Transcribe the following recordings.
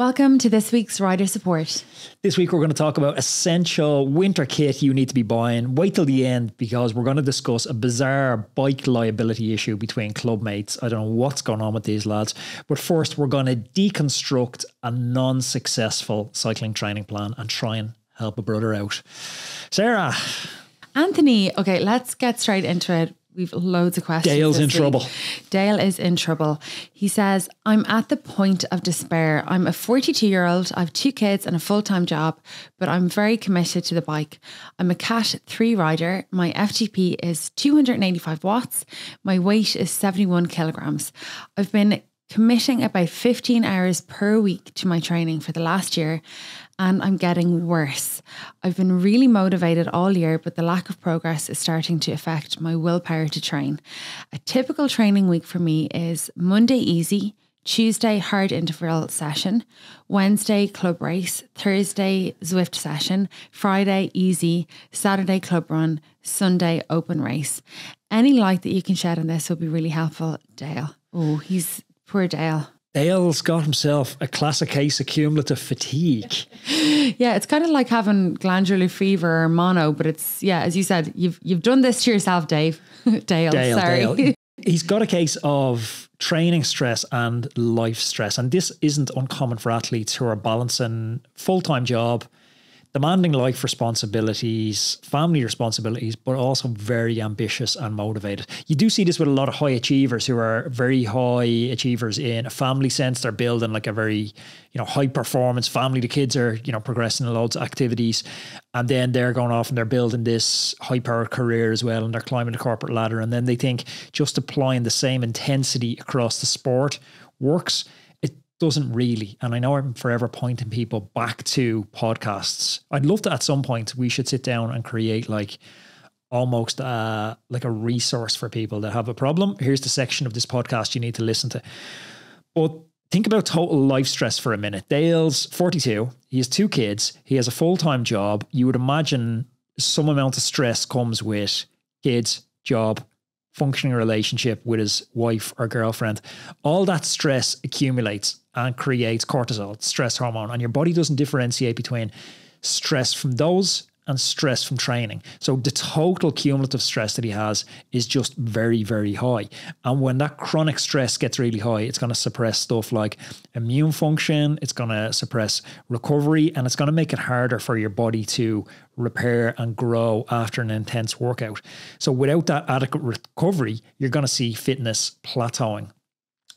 Welcome to this week's Rider Support. This week, we're going to talk about essential winter kit you need to be buying. Wait till the end because we're going to discuss a bizarre bike liability issue between club mates. I don't know what's going on with these lads. But first, we're going to deconstruct a non successful cycling training plan and try and help a brother out. Sarah. Anthony, okay, let's get straight into it. We've loads of questions. Dale's in week. trouble. Dale is in trouble. He says, I'm at the point of despair. I'm a 42 year old. I have two kids and a full time job, but I'm very committed to the bike. I'm a Cat 3 rider. My FTP is 285 watts. My weight is 71 kilograms. I've been committing about 15 hours per week to my training for the last year and I'm getting worse. I've been really motivated all year, but the lack of progress is starting to affect my willpower to train. A typical training week for me is Monday easy, Tuesday hard interval session, Wednesday club race, Thursday Zwift session, Friday easy, Saturday club run, Sunday open race. Any light that you can shed on this would be really helpful, Dale. Oh, he's poor Dale. Dale's got himself a classic case of cumulative fatigue. Yeah, it's kind of like having glandular fever or mono, but it's yeah, as you said, you've you've done this to yourself, Dave. Dale, Dale, sorry. Dale. He's got a case of training stress and life stress. And this isn't uncommon for athletes who are balancing full time job, demanding life responsibilities, family responsibilities, but also very ambitious and motivated. You do see this with a lot of high achievers who are very high achievers in a family sense. They're building like a very, you know, high performance family. The kids are, you know, progressing in loads of activities. And then they're going off and they're building this high powered career as well. And they're climbing the corporate ladder. And then they think just applying the same intensity across the sport works doesn't really. And I know I'm forever pointing people back to podcasts. I'd love to at some point we should sit down and create like almost uh, like a resource for people that have a problem. Here's the section of this podcast you need to listen to. But think about total life stress for a minute. Dale's 42. He has two kids. He has a full time job. You would imagine some amount of stress comes with kids, job, functioning relationship with his wife or girlfriend. All that stress accumulates and creates cortisol, stress hormone, and your body doesn't differentiate between stress from those and stress from training. So the total cumulative stress that he has is just very, very high. And when that chronic stress gets really high, it's going to suppress stuff like immune function, it's going to suppress recovery, and it's going to make it harder for your body to repair and grow after an intense workout. So without that adequate recovery, you're going to see fitness plateauing.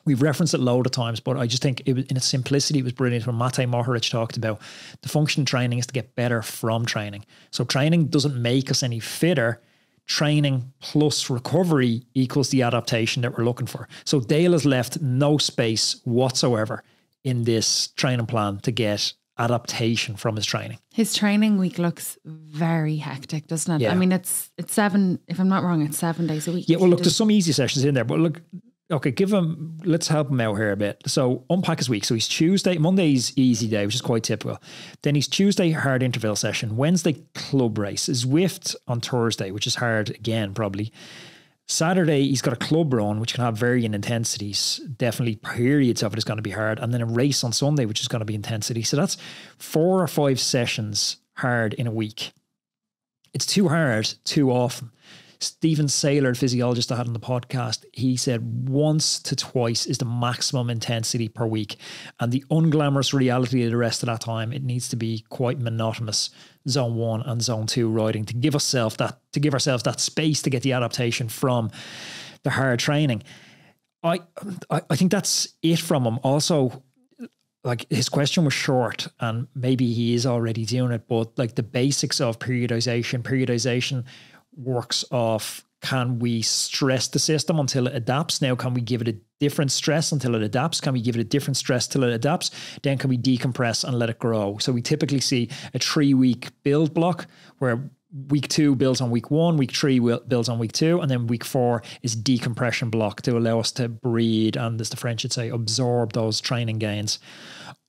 We've referenced it a load of times, but I just think it was in its simplicity, it was brilliant when Matej Mohoric talked about the function training is to get better from training. So training doesn't make us any fitter. Training plus recovery equals the adaptation that we're looking for. So Dale has left no space whatsoever in this training plan to get adaptation from his training. His training week looks very hectic, doesn't it? Yeah. I mean, it's it's seven. If I'm not wrong, it's seven days a week. Yeah, well, look, there's some easy sessions in there, but look, okay, give him, let's help him out here a bit. So, unpack his week. So, he's Tuesday, Monday's easy day, which is quite typical. Then he's Tuesday, hard interval session. Wednesday, club race. Is Zwift on Thursday, which is hard again, probably. Saturday, he's got a club run, which can have varying intensities. Definitely periods of it is going to be hard. And then a race on Sunday, which is going to be intensity. So, that's four or five sessions hard in a week. It's too hard too often. Stephen Seiler, physiologist I had on the podcast, he said once to twice is the maximum intensity per week. And the unglamorous reality of the rest of that time, it needs to be quite monotonous zone one and zone two riding to give ourselves that to give ourselves that space to get the adaptation from the hard training. I I, I think that's it from him. Also, like his question was short and maybe he is already doing it, but like the basics of periodization, periodization works off can we stress the system until it adapts? Now, can we give it a different stress until it adapts? Can we give it a different stress till it adapts? Then can we decompress and let it grow? So we typically see a three week build block where week two builds on week one, week three builds on week two, and then week four is decompression block to allow us to breed and, as the French would say, absorb those training gains.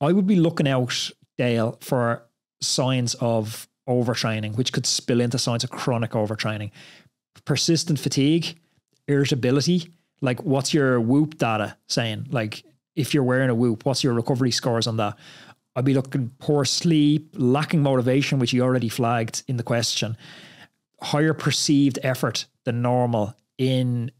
I would be looking out, Dale, for signs of overtraining, which could spill into signs of chronic overtraining. Persistent fatigue, irritability. Like, what's your whoop data saying? Like, if you're wearing a whoop, what's your recovery scores on that? I'd be looking poor sleep, lacking motivation, which you already flagged in the question, higher perceived effort than normal in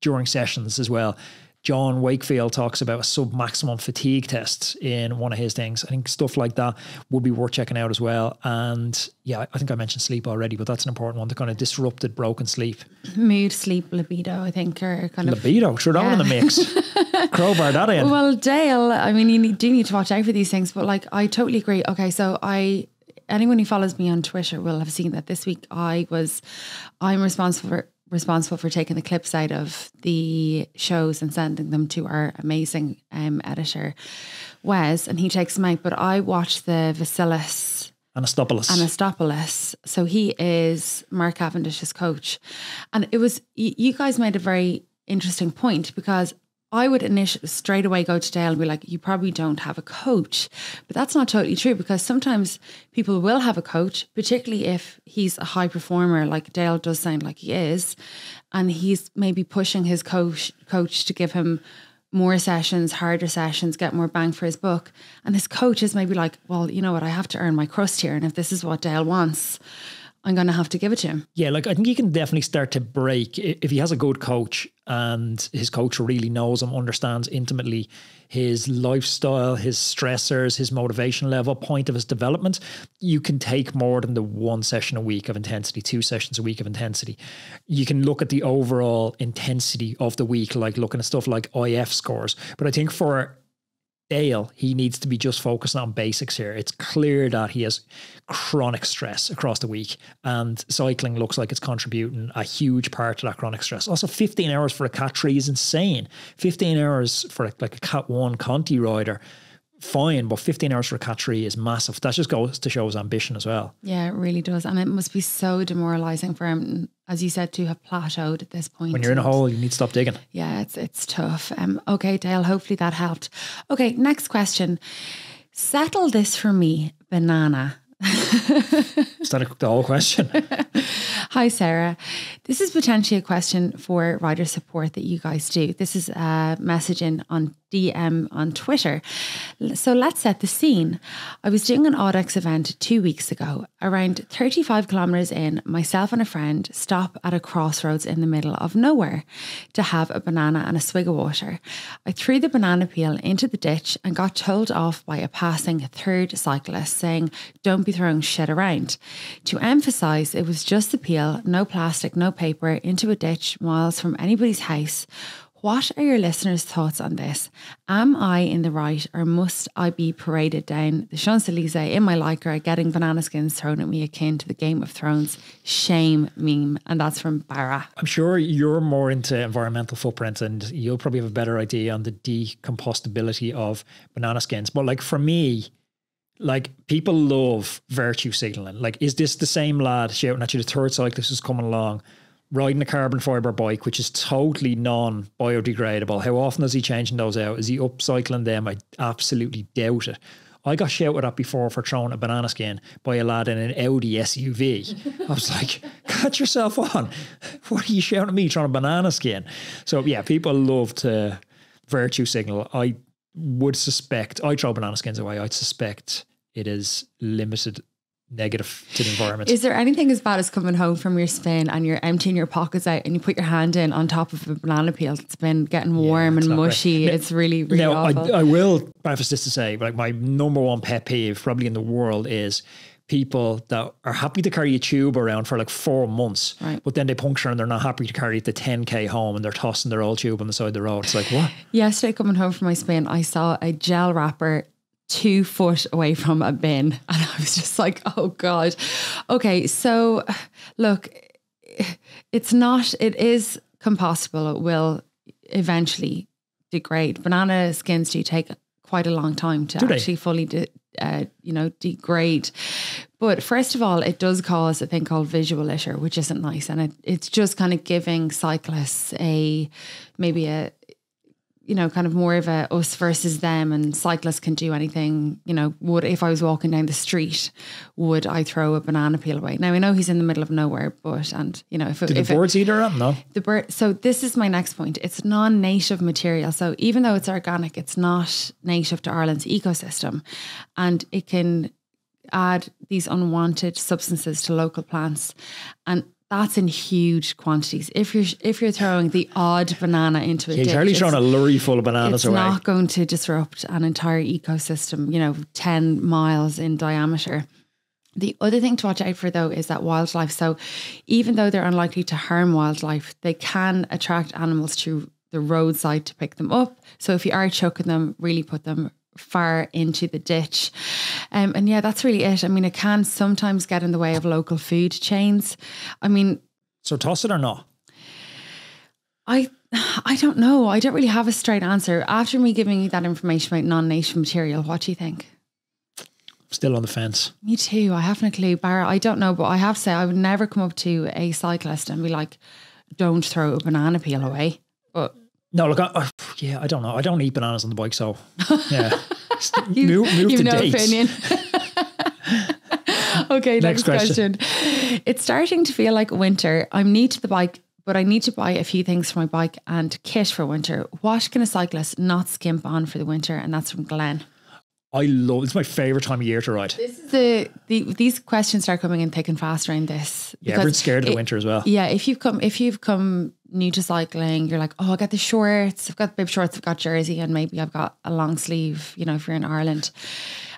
during sessions as well. John Wakefield talks about a sub maximum fatigue test in one of his things. I think stuff like that would be worth checking out as well. And yeah, I think I mentioned sleep already, but that's an important one. The kind of disrupted, broken sleep. Mood, sleep, libido, I think, are kind of. Libido, sure, that Yeah. in the mix. Crowbar that in. Well, Dale, I mean, you need, do need to watch out for these things, but like, I totally agree. Okay, so I, anyone who follows me on Twitter will have seen that this week I was, I'm responsible for responsible for taking the clips out of the shows and sending them to our amazing um, editor, Wes, and he takes them out. But I watched the Vasilis Anastopoulos. Anastopoulos. So he is Mark Cavendish's coach. And it was, y- you guys made a very interesting point because I would initially straight away go to Dale and be like, you probably don't have a coach. But that's not totally true because sometimes people will have a coach, particularly if he's a high performer, like Dale does sound like he is. And he's maybe pushing his coach coach to give him more sessions, harder sessions, get more bang for his buck. And his coach is maybe like, well, you know what, I have to earn my crust here. And if this is what Dale wants, I'm going to have to give it to him. Yeah, like I think he can definitely start to break if he has a good coach and his coach really knows him, understands intimately his lifestyle, his stressors, his motivation level, point of his development. You can take more than the one session a week of intensity, two sessions a week of intensity. You can look at the overall intensity of the week, like looking at stuff like IF scores. But I think for Dale, he needs to be just focusing on basics here. It's clear that he has chronic stress across the week, and cycling looks like it's contributing a huge part to that chronic stress. Also, 15 hours for a Cat 3 is insane. 15 hours for like a Cat 1 Conti rider, fine, but 15 hours for a Cat 3 is massive. That just goes to show his ambition as well. Yeah, it really does. And it must be so demoralizing for him, as you said, to have plateaued at this point. When you're in a hole, you need to stop digging. Yeah, it's it's tough. Um, okay, Dale, hopefully that helped. Okay, next question. Settle this for me, banana. Is that a- the whole question? Hi, Sarah. This is potentially a question for rider support that you guys do. This is a message in on DM on Twitter. So let's set the scene. I was doing an Audax event two weeks ago. Around 35 kilometres in, myself and a friend stop at a crossroads in the middle of nowhere to have a banana and a swig of water. I threw the banana peel into the ditch and got told off by a passing third cyclist saying, Don't be throwing shit around. To emphasise, it was just the peel, no plastic, no paper, into a ditch miles from anybody's house. What are your listeners' thoughts on this? Am I in the right or must I be paraded down the Champs Elysees in my lycra getting banana skins thrown at me akin to the Game of Thrones shame meme? And that's from Barra. I'm sure you're more into environmental footprint and you'll probably have a better idea on the decompostability of banana skins. But like for me, like people love virtue signaling. Like, is this the same lad shouting at you? The third cyclist is coming along, riding a carbon fiber bike, which is totally non biodegradable. How often is he changing those out? Is he upcycling them? I absolutely doubt it. I got shouted at before for throwing a banana skin by a lad in an Audi SUV. I was like, catch yourself on. What are you shouting at me throwing a banana skin? So yeah, people love to virtue signal. I would suspect, I throw banana skins away. I'd suspect it is limited negative to the environment. Is there anything as bad as coming home from your spin and you're emptying your pockets out and you put your hand in on top of a banana peel that's been getting warm it's and mushy? Now- It's really, really now, awful. I, I will preface this to say, like my number one pet peeve, probably in the world, is people that are happy to carry a tube around for like four months, Right. but then they puncture and they're not happy to carry it the 10k home and they're tossing their old tube on the side of the road. It's like what? Yesterday, coming home from my spin, I saw a gel wrapper two foot away from a bin. And I was just like, oh God. Okay, so look, it's not, it is compostable. It will eventually degrade. Banana skins do take quite a long time to Do they? actually fully, de- uh, you know, degrade. But first of all, it does cause a thing called visual litter, which isn't nice. And it, it's just kind of giving cyclists a maybe a you know, kind of more of a us versus them, and cyclists can do anything. You know, would if I was walking down the street, would I throw a banana peel away? Now I know he's in the middle of nowhere, but and you know, if Did if the birds eat her? Up, no. the bird. So this is my next point. It's non-native material. So even though it's organic, it's not native to Ireland's ecosystem, and it can add these unwanted substances to local plants, and that's in huge quantities. If you're if you're throwing the odd banana into a Yeah, ditch, Charlie's it's- throwing a lorry full of bananas it's away. not going to disrupt an entire ecosystem, you know, 10 miles in diameter. The other thing to watch out for though is that wildlife. So even though they're unlikely to harm wildlife, they can attract animals to the roadside to pick them up. So if you are choking them, really put them far into the ditch. Um, and yeah, that's really it. I mean, it can sometimes get in the way of local food chains. I mean, so toss it or not? I I don't know. I don't really have a straight answer. After me giving you that information about non-nation material, what do you think? Still on the fence. Me too. I haven't a clue. Barra, I don't know, but I have to say I would never come up to a cyclist and be like, don't throw a banana peel away. But No, look, I, I- yeah, I don't know. I don't eat bananas on the bike, so yeah. you, move move you've no dates. opinion. okay, Next next, question. It's starting to feel like winter. I'm new to the bike, but I need to buy a few things for my bike and kit for winter. What can a cyclist not skimp on for the winter? And that's from Glenn. I love. It's my favorite time of year to ride. This is the, the these questions start coming in thick and fast around this. Yeah, everyone's scared of the it- winter as well. Yeah, if you've come if you've come new to cycling, you're like, oh, I got the shorts, I've got bib shorts, I've got jersey, and maybe I've got a long sleeve. You know, if you're in Ireland,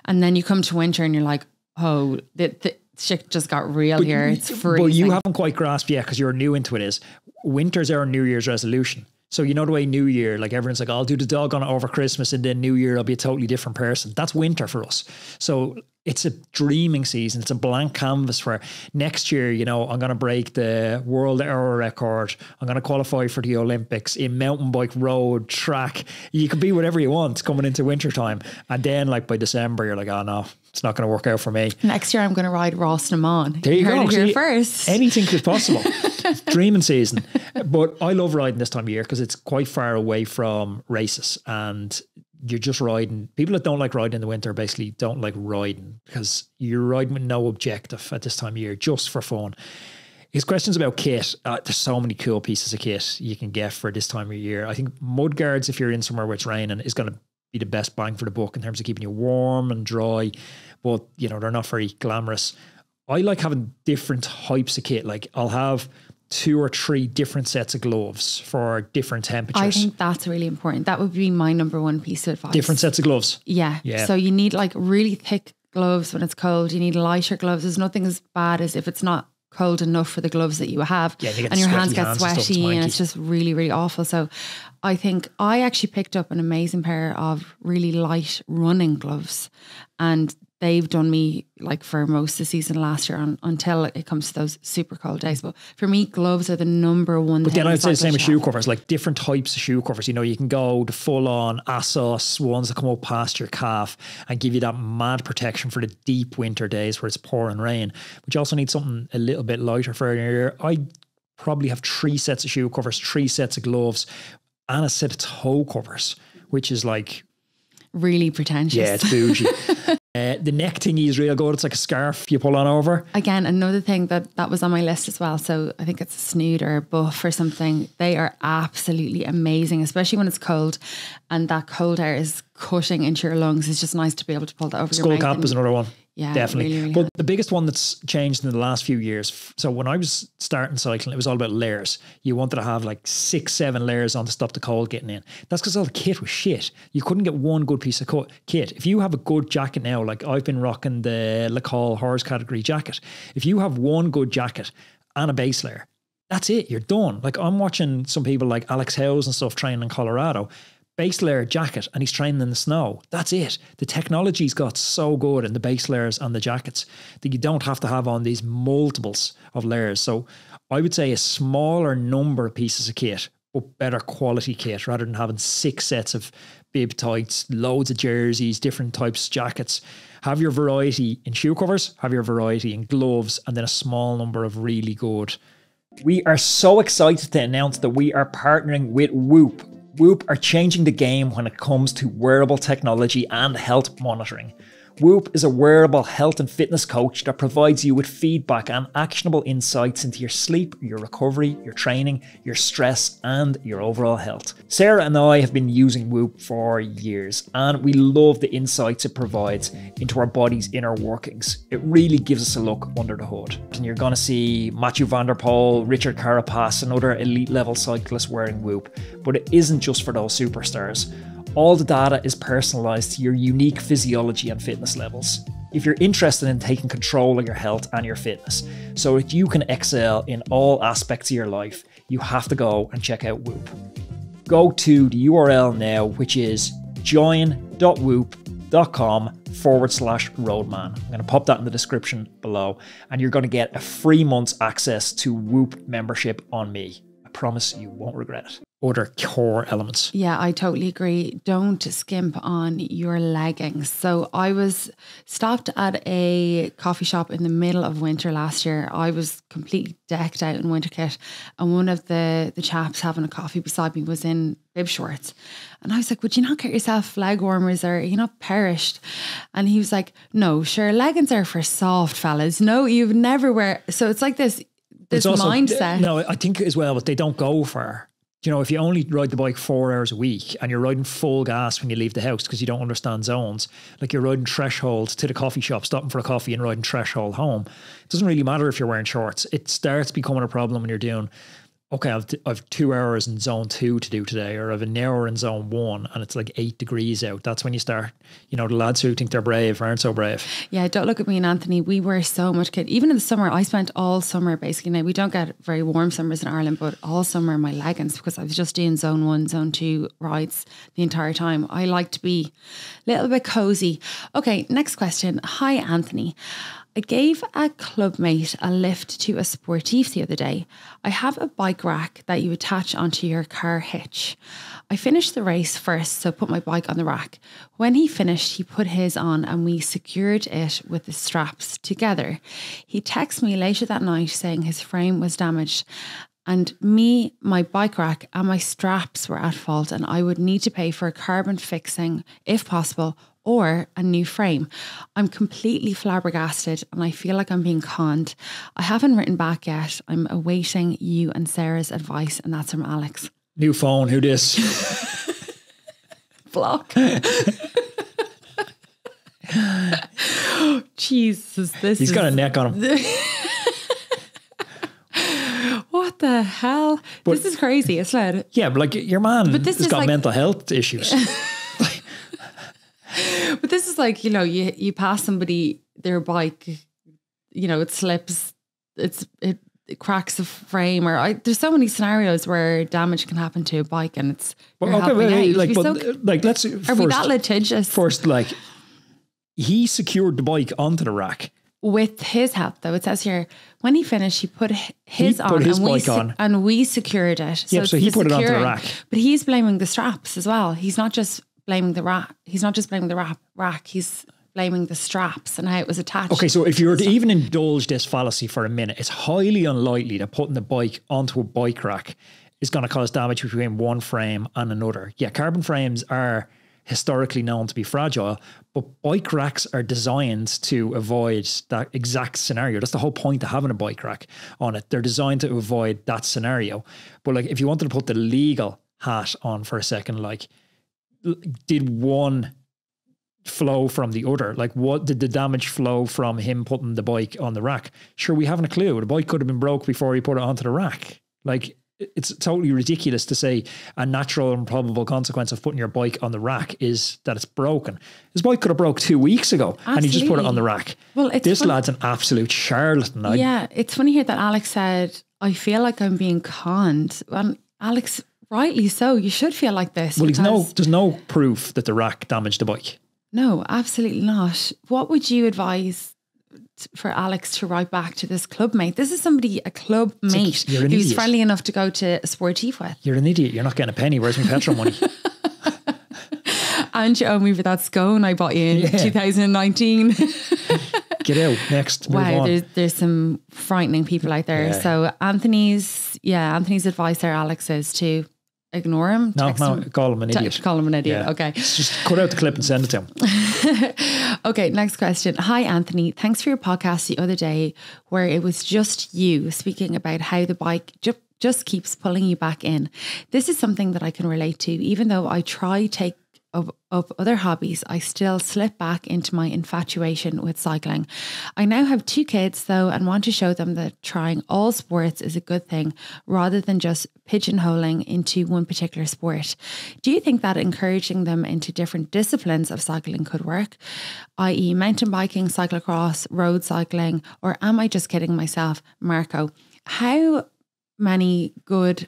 and then you come to winter and you're like, oh, the, the shit just got real here. It's freezing. But you haven't quite grasped yet because you're new into it. Is winter's our New Year's resolution. So you know the way New Year, like everyone's like, I'll do the dog on it over Christmas, and then New Year I'll be a totally different person. That's winter for us. So it's a dreaming season. It's a blank canvas for next year. You know, I'm going to break the world hour record. I'm going to qualify for the Olympics in mountain bike, road, track. You can be whatever you want coming into winter time, and then like by December, you're like, oh no, it's not going to work out for me. Next year, I'm going to ride Rás na mBan. There you heard go. It here See, first. Anything is possible. Dreaming season. But I love riding this time of year because it's quite far away from races and you're just riding. People that don't like riding in the winter basically don't like riding because you're riding with no objective at this time of year, just for fun. His questions about kit. Uh, there's so many cool pieces of kit you can get for this time of year. I think mud guards, if you're in somewhere where it's raining, is going to be the best bang for the buck in terms of keeping you warm and dry. But you know they're not very glamorous. I like having different types of kit. Like I'll have two or three different sets of gloves for different temperatures. I think that's really important. That would be my number one piece of advice. different sets of gloves. Yeah. Yeah. So you need like really thick gloves when it's cold. You need lighter gloves. There's nothing as bad as if it's not cold enough for the gloves that you have. Yeah, you and your hands get hands and sweaty and wanky. it's just really, really awful. So I think I actually picked up an amazing pair of really light running gloves and they've done me like for most of the season last year on, until it comes to those super cold days. But for me, gloves are the number one But thing. then I'd say the same with shoe covers, like different types of shoe covers. You know, you can go the full on Assos ones that come up past your calf and give you that mad protection for the deep winter days where it's pouring rain. But you also need something a little bit lighter for your ear. I probably have three sets of shoe covers, three sets of gloves, and a set of toe covers, which is like Really pretentious. yeah, it's bougie. uh, the neck thingy is real good. It's like a scarf you pull on over. Again, another thing that that was on my list as well. So I think it's a snood or a buff or something. They are absolutely amazing, especially when it's cold, and that cold air is cutting into your lungs. It's just nice to be able to pull that over your Skull cap is another one. Yeah, definitely. really, really but the biggest one that's changed in the last few years. So when I was starting cycling, it was all about layers. You wanted to have like six, seven layers on to stop the cold getting in. That's because all the kit was shit. You couldn't get one good piece of kit. If you have a good jacket now, like I've been rocking the Lacoste Hors Categorie jacket. If you have one good jacket and a base layer, that's it. You're done. Like I'm watching some people like Alex Howes and stuff training in Colorado. Base layer jacket and he's training in the snow. That's it. The technology's got so good in the base layers and the jackets that you don't have to have on these multiples of layers. So I would say a smaller number of pieces of kit, but better quality kit rather than having six sets of bib tights, loads of jerseys, different types of jackets. Have your variety in shoe covers, have your variety in gloves, and then a small number of really good we are so excited to announce that we are partnering with Whoop. Whoop are changing the game when it comes to wearable technology and health monitoring. Whoop is a wearable health and fitness coach that provides you with feedback and actionable insights into your sleep, your recovery, your training, your stress, and your overall health. Sarah and I have been using Whoop for years, and we love the insights it provides into our body's inner workings. It really gives us a look under the hood. And you're going to see Matthew van der Poel, Richard Carapaz, and other elite level cyclists wearing Whoop, but it isn't just for those superstars. All the data is personalized to your unique physiology and fitness levels. If you're interested in taking control of your health and your fitness so that you can excel in all aspects of your life, you have to go and check out Whoop. Go to the URL now, which is join.whoop.com forward slash roadman. I'm going to pop that in the description below, and you're going to get a free month's access to Whoop membership on me. Promise you won't regret it other core elements. Yeah, I totally agree. Don't skimp on your leggings. So I was stopped at a coffee shop in the middle of winter last year. I was completely decked out in winter kit, and one of the the chaps having a coffee beside me was in bib shorts. And I was like, Would you not get yourself leg warmers or you not perished? And he was like, No, sure, leggings are for soft fellas. No, you've never wear so it's like this this also, mindset. No, I think as well, but they don't go for you know, if you only ride the bike four hours a week and you're riding full gas when you leave the house because you don't understand zones, like you're riding threshold to the coffee shop, stopping for a coffee and riding threshold home, it doesn't really matter if you're wearing shorts. It starts becoming a problem when you're doing okay, I've, I've two hours in zone two to do today, or I've an hour in zone one, and it's like eight degrees out. That's when you start, you know, the lads who think they're brave aren't so brave. Yeah, don't look at me and Anthony. We wear so much kit. Even in the summer, I spent all summer basically. Now, we don't get very warm summers in Ireland, but all summer my leggings because I was just doing zone one, zone two rides the entire time. I like to be a little bit cozy. Okay, next question. Hi, Anthony. I gave a clubmate a lift to a sportif the other day. I have a bike rack that you attach onto your car hitch. I finished the race first, so put my bike on the rack. When he finished, he put his on and we secured it with the straps together. He texted me later that night saying his frame was damaged and me, my bike rack, and my straps were at fault, and I would need to pay for a carbon fixing if possible or a new frame. I'm completely flabbergasted and I feel like I'm being conned. I haven't written back yet. I'm awaiting you and Sarah's advice, and that's from Alex. New phone, who this? Block. Jesus, this He's is... got a neck on him. what the hell? But, this is crazy, isn't it? Yeah, but like your man but this has got like, mental health issues. but this is like you know you you pass somebody their bike, you know it slips, it's it, it cracks a frame, or I, there's so many scenarios where damage can happen to a bike, and it's well, okay, wait, like, but, so, like let's are first, we that litigious? First, like he secured the bike onto the rack. With his help though it says here when he finished he put his he on, his and, we se- on. and we secured it. So, yeah, so he put it onto the rack. but he's blaming the straps as well. He's not just blaming the rack. He's not just blaming the rack, rack he's blaming the straps and how it was attached. Okay, so if you were to even indulge this fallacy for a minute, it's highly unlikely that putting the bike onto a bike rack is going to cause damage between one frame and another. Yeah, carbon frames are historically known to be fragile, but bike racks are designed to avoid that exact scenario. That's the whole point of having a bike rack on it. They're designed to avoid that scenario. But like if you wanted to put the legal hat on for a second, like did one flow from the other? Like, what did the damage flow from him putting the bike on the rack? Sure, we haven't a clue. The bike could have been broke before he put it onto the rack. Like, it's totally ridiculous to say a natural and probable consequence of putting your bike on the rack is that it's broken. His bike could have broke two weeks ago Absolutely. and he just put it on the rack. Well, this lad's an absolute charlatan. Yeah, it's funny here that Alex said, I feel like I'm being conned. And Alex Rightly so. You should feel like this. Well, there's no, there's no proof that the rack damaged the bike. No, absolutely not. What would you advise for Alex to write back to this club mate? This is somebody, a club mate, like who's friendly enough to go to a sportif with. You're an idiot. You're not getting a penny. Where's my petrol money? and you owe me for that scone I bought you in yeah. 2019. Get out next. wow, there's there's some frightening people out there. Yeah. So Anthony's, yeah, Anthony's advice there, Alex is to ignore him? No, no, him? call him an idiot. Call him an idiot. Yeah. Okay. Just cut out the clip and send it to him. Okay, next question. Hi, Anthony. Thanks for your podcast the other day where it was just you speaking about how the bike ju- just keeps pulling you back in. This is something that I can relate to. Even though I try take of, of other hobbies, I still slip back into my infatuation with cycling. I now have two kids though and want to show them that trying all sports is a good thing rather than just pigeonholing into one particular sport. Do you think that encouraging them into different disciplines of cycling could work, i.e., mountain biking, cyclocross, road cycling, or am I just kidding myself? Marco, how many good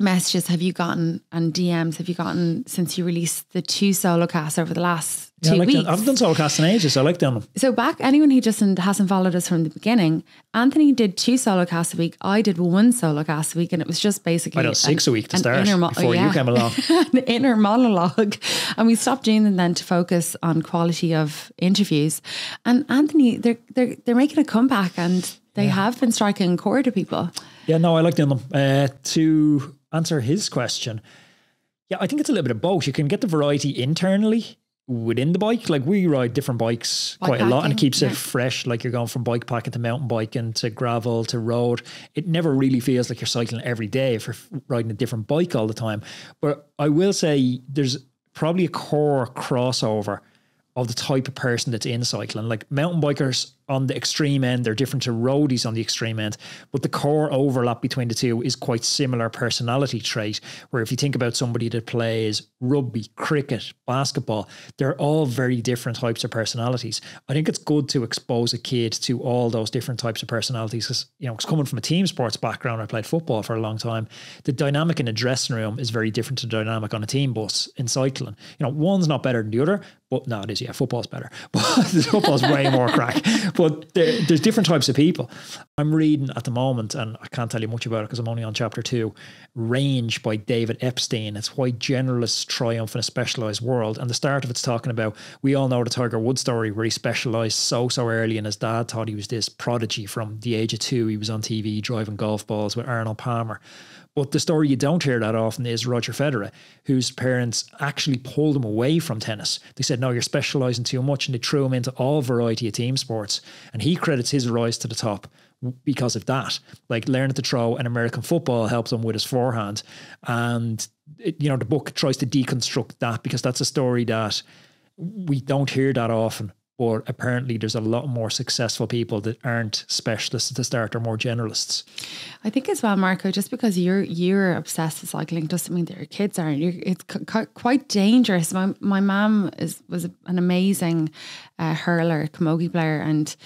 messages have you gotten and DMs have you gotten since you released the two solo casts over the last Yeah, two I like weeks? them. I've done solo casts in ages. I like them. So back anyone who just hasn't followed us from the beginning, Anthony did two solo casts a week. I did one solo cast a week, and it was just basically I done six an- a week to start inner before you yeah. came along. an inner monologue, and we stopped doing them then to focus on quality of interviews. And Anthony, they're they're they're making a comeback, and they have been striking a chord to people. Yeah, no, I like doing them. Uh, to answer his question, yeah, I think it's a little bit of both. You can get the variety internally within the bike. Like we ride different bikes Bike quite a lot and it keeps yeah. it fresh. Like you're going from bike packing to mountain biking to gravel to road. It never really feels like you're cycling every day if you're riding a different bike all the time. But I will say there's probably a core crossover of the type of person that's in cycling. Like mountain bikers on the extreme end, they're different to roadies on the extreme end, but the core overlap between the two is quite similar personality trait. Where if you think about somebody that plays rugby, cricket, basketball, they're all very different types of personalities. I think it's good to expose a kid to all those different types of personalities. Because you know, coming from a team sports background, I played football for a long time. The dynamic in a dressing room is very different to the dynamic on a team bus in cycling. You know, one's not better than the other, but no, it is. Yeah, football's better, but football's way more crack. But there, there's different types of people. I'm reading at the moment, and I can't tell you much about it because I'm only on chapter two. Range by David Epstein. It's why generalists triumph in a specialized world. And the start of it's talking about we all know the Tiger Woods story where he specialized so so early, and his dad thought he was this prodigy from the age of two. He was on TV driving golf balls with Arnold Palmer. But the story you don't hear that often is Roger Federer, whose parents actually pulled him away from tennis. They said, No, you're specializing too much. And they threw him into all variety of team sports. And he credits his rise to the top because of that. Like learning to throw an American football helped him with his forehand. And, it, you know, the book tries to deconstruct that because that's a story that we don't hear that often. But apparently, there's a lot more successful people that aren't specialists at the start or more generalists. I think as well, Marco, just because you're you're obsessed with cycling doesn't mean that your kids aren't. You're, it's c- quite dangerous. My my mom is was an amazing uh, hurler, camogie player, and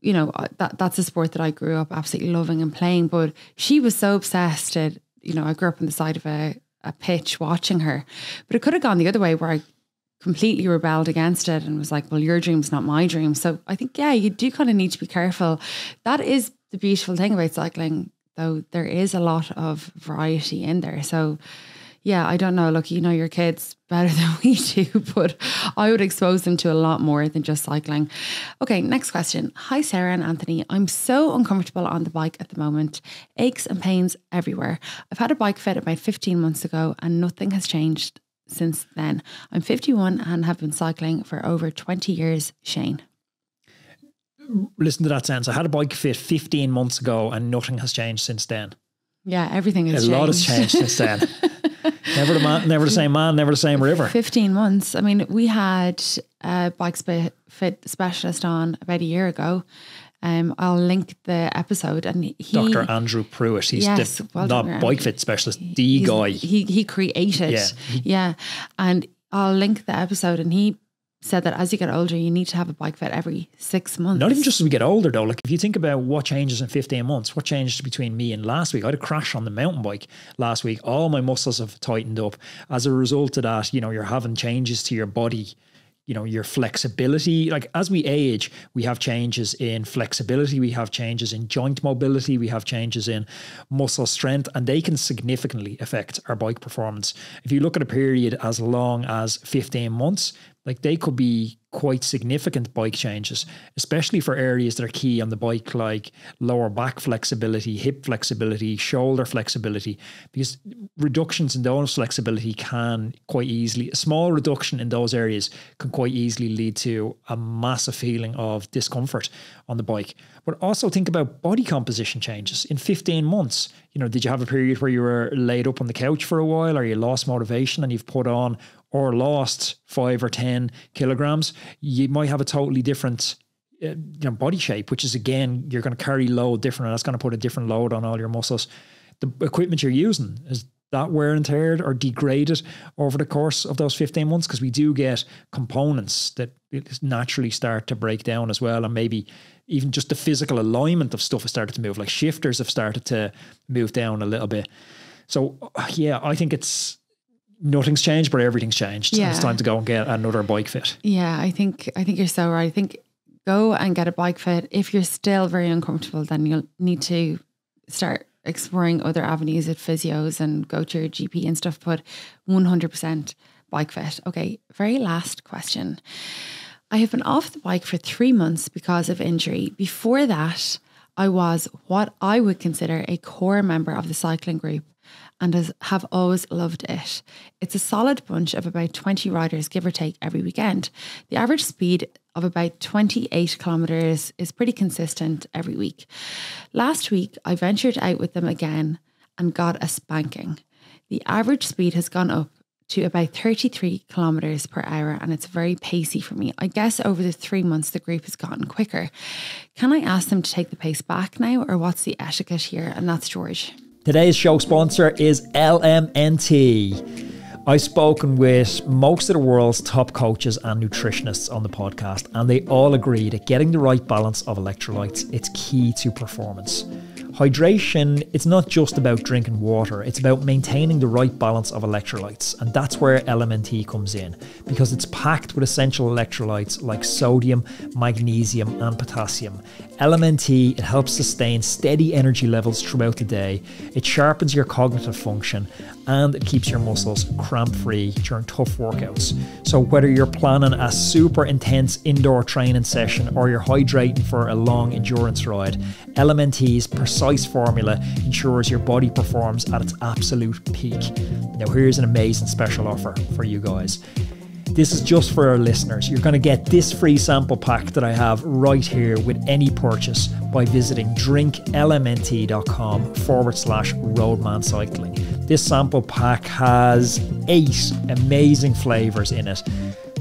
you know uh, that that's a sport that I grew up absolutely loving and playing. But she was so obsessed that you know I grew up on the side of a a pitch watching her, but it could have gone the other way where I completely rebelled against it and was like, well, your dream's not my dream. So I think, yeah, you do kind of need to be careful. That is the beautiful thing about cycling, though. There is a lot of variety in there. So, yeah, I don't know. Look, you know your kids better than we do, but I would expose them to a lot more than just cycling. Okay, next question. Hi, Sarah and Anthony. I'm so uncomfortable on the bike at the moment. Aches and pains everywhere. I've had a bike fit about 15 months ago and nothing has changed since then. I'm 51 and have been cycling for over 20 years, Shane. Listen to that sense. I had a bike fit 15 months ago and nothing has changed since then. Yeah, everything has a changed. lot has changed since then. never the man, never the same man, never the same river. 15 months. I mean, we had a bike spe- fit specialist on about a year ago. Um, I'll link the episode and he Dr. Andrew Pruitt. He's Yes, the well not bike fit specialist, the guy. He he created. Yeah. Yeah. And I'll link the episode and he said that as you get older, you need to have a bike fit every six months. Not even just as we get older though. Like if you think about what changes in 15 months, what changed between me and last week? I had a crash on the mountain bike last week. All my muscles have tightened up. As a result of that, you know, you're having changes to your body you know your flexibility. Like as we age we have changes in flexibility we have changes in joint mobility we have changes in muscle strength and they can significantly affect our bike performance. If you look at a period as long as 15 months Like they could be quite significant bike changes, especially for areas that are key on the bike, like lower back flexibility, hip flexibility, shoulder flexibility, because reductions in those flexibility can quite easily, a small reduction in those areas can quite easily lead to a massive feeling of discomfort on the bike. But also think about body composition changes in 15 months. You know, did you have a period where you were laid up on the couch for a while or you lost motivation and you've put on or lost five or 10 kilograms, you might have a totally different uh, you know, body shape, which is again, you're going to carry load different and that's going to put a different load on all your muscles. The equipment you're using is that wear and tear or degraded over the course of those 15 months because we do get components that naturally start to break down as well and maybe even just the physical alignment of stuff has started to move like shifters have started to move down a little bit so yeah i think it's nothing's changed, but everything's changed. Yeah. It's time to go and get another bike fit. Yeah, I think I think you're so right. I think go and get a bike fit. If you're still very uncomfortable, then you'll need to start exploring other avenues at physios and go to your GP and stuff. But 100% bike fit. Okay, very last question. I have been off the bike for three months because of injury. Before that, I was what I would consider a core member of the cycling group and have always loved it. It's a solid bunch of about 20 riders, give or take, every weekend. The average speed of about 28 kilometres is pretty consistent every week. Last week, I ventured out with them again and got a spanking. The average speed has gone up to about 33 kilometres per hour, and it's very pacey for me. I guess over the three months, the group has gotten quicker. Can I ask them to take the pace back now, or what's the etiquette here? And that's George. Today's show sponsor is LMNT. I've spoken with most of the world's top coaches and nutritionists on the podcast, and they all agree that getting the right balance of electrolytes is key to performance. Hydration, it's not just about drinking water, it's about maintaining the right balance of electrolytes. And that's where LMNT comes in because it's packed with essential electrolytes like sodium, magnesium, and potassium. LMNT, it helps sustain steady energy levels throughout the day, it sharpens your cognitive function, and it keeps your muscles cramp free during tough workouts. So, whether you're planning a super intense indoor training session or you're hydrating for a long endurance ride, LMNT's precise formula ensures your body performs at its absolute peak. Now, here's an amazing special offer for you guys. This is just for our listeners. You're going to get this free sample pack that I have right here with any purchase by visiting drinklmnt.com forward slash roadman cycling. This sample pack has eight amazing flavors in it.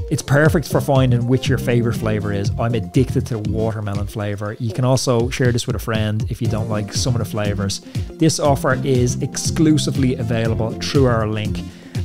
It's perfect for finding which your favorite flavor is. I'm addicted to the watermelon flavor. You can also share this with a friend if you don't like some of the flavors. This offer is exclusively available through our link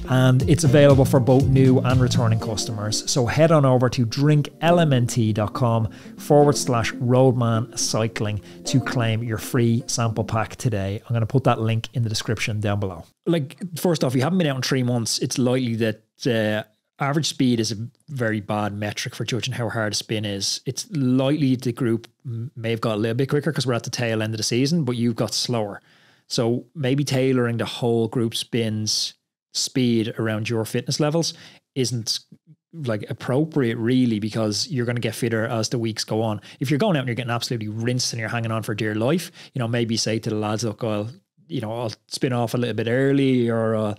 and it's available for both new and returning customers. So head on over to drinklmnt.com forward slash roadman cycling to claim your free sample pack today. I'm going to put that link in the description down below. Like, first off, you haven't been out in three months. It's likely that uh, average speed is a very bad metric for judging how hard a spin is. It's likely the group may have got a little bit quicker because we're at the tail end of the season, but you've got slower. So maybe tailoring the whole group spins speed around your fitness levels isn't like appropriate really because you're going to get fitter as the weeks go on. If you're going out and you're getting absolutely rinsed and you're hanging on for dear life, you know, maybe say to the lads, look, I'll, you know, I'll spin off a little bit early or uh,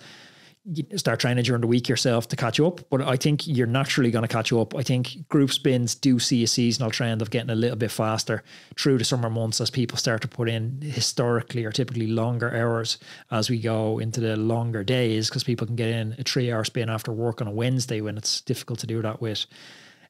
start training during the week yourself to catch up. But I think you're naturally going to catch up. I think group spins do see a seasonal trend of getting a little bit faster through the summer months as people start to put in historically or typically longer hours as we go into the longer days because people can get in a three hour spin after work on a Wednesday when it's difficult to do that with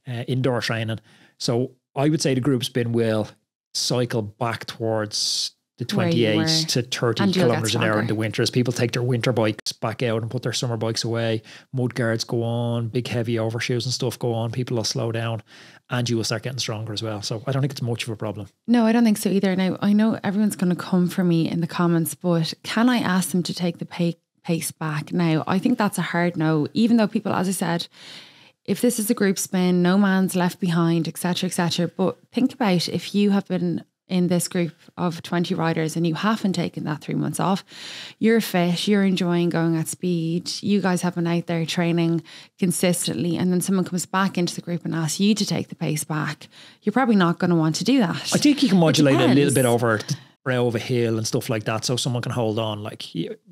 uh, indoor training. So I would say the group spin will cycle back towards the 28 to 30 kilometers an hour in the winter as people take their winter bikes back out and put their summer bikes away. Mud guards go on, big heavy overshoes and stuff go on. People will slow down and you will start getting stronger as well. So I don't think it's much of a problem. No, I don't think so either. Now, I know everyone's going to come for me in the comments, but can I ask them to take the pay, pace back now? I think that's a hard no, even though people, as I said, if this is a group spin, no man's left behind, etc., etc. But think about if you have been in this group of 20 riders and you haven't taken that three months off, you're fit, you're enjoying going at speed, you guys have been out there training consistently, and then someone comes back into the group and asks you to take the pace back, you're probably not going to want to do that. I think you can modulate it a little bit over brow of a hill and stuff like that, so someone can hold on. Like,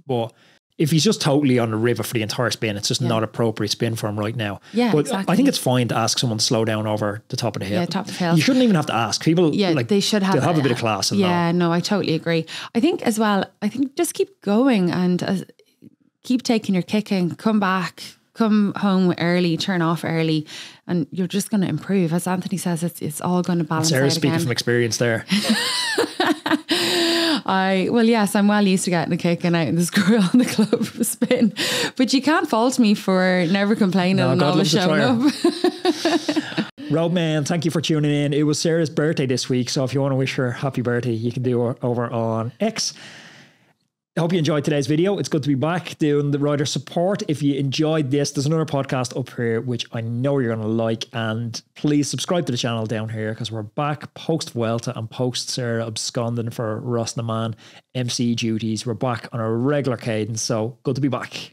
but if he's just totally on the rivet for the entire spin, it's just not appropriate spin for him right now. Yeah, but I think it's fine to ask someone to slow down over the top of the hill. Yeah, top of the hill. You shouldn't even have to ask people. yeah, like they should have they'll have a bit of class. Yeah, no, I totally agree. I think as well, I think just keep going and uh, keep taking your kicking, come back, come home early, turn off early, and you're just going to improve. As Anthony says, it's it's all going to balance Sarah's out speaking again. from experience there. I well, yes, I'm well used to getting a kicking out in the squirrel on the club spin, but you can't fault me for never complaining No, and God always showing up. Roadman, thank you for tuning in. It was Sarah's birthday this week, so if you want to wish her happy birthday, you can do it over on X. I hope you enjoyed today's video. It's good to be back doing the rider support. If you enjoyed this, there's another podcast up here which I know you're going to like. And please subscribe to the channel down here because we're back post Vuelta and post Sarah absconding for Rás na mBan MC duties. We're back on a regular cadence. So good to be back.